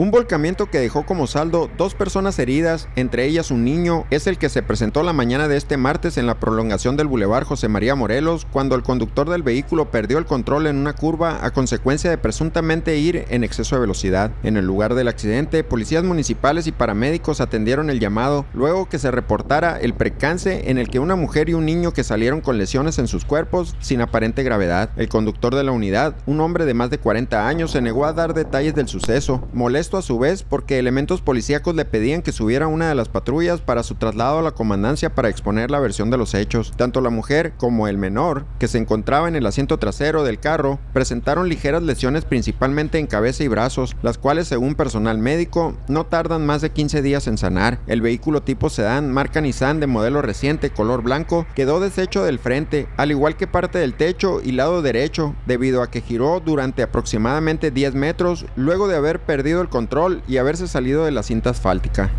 Un volcamiento que dejó como saldo dos personas heridas, entre ellas un niño, es el que se presentó la mañana de este martes en la prolongación del Boulevard José María Morelos, cuando el conductor del vehículo perdió el control en una curva a consecuencia de presuntamente ir en exceso de velocidad. En el lugar del accidente, policías municipales y paramédicos atendieron el llamado luego que se reportara el precance en el que una mujer y un niño que salieron con lesiones en sus cuerpos sin aparente gravedad. El conductor de la unidad, un hombre de más de 40 años, se negó a dar detalles del suceso, molesto a su vez porque elementos policíacos le pedían que subiera una de las patrullas para su traslado a la comandancia para exponer la versión de los hechos. Tanto la mujer como el menor, que se encontraba en el asiento trasero del carro, presentaron ligeras lesiones principalmente en cabeza y brazos, las cuales según personal médico no tardan más de 15 días en sanar. El vehículo tipo sedán marca Nissan de modelo reciente color blanco quedó deshecho del frente, al igual que parte del techo y lado derecho, debido a que giró durante aproximadamente 10 metros luego de haber perdido el control y haberse salido de la cinta asfáltica.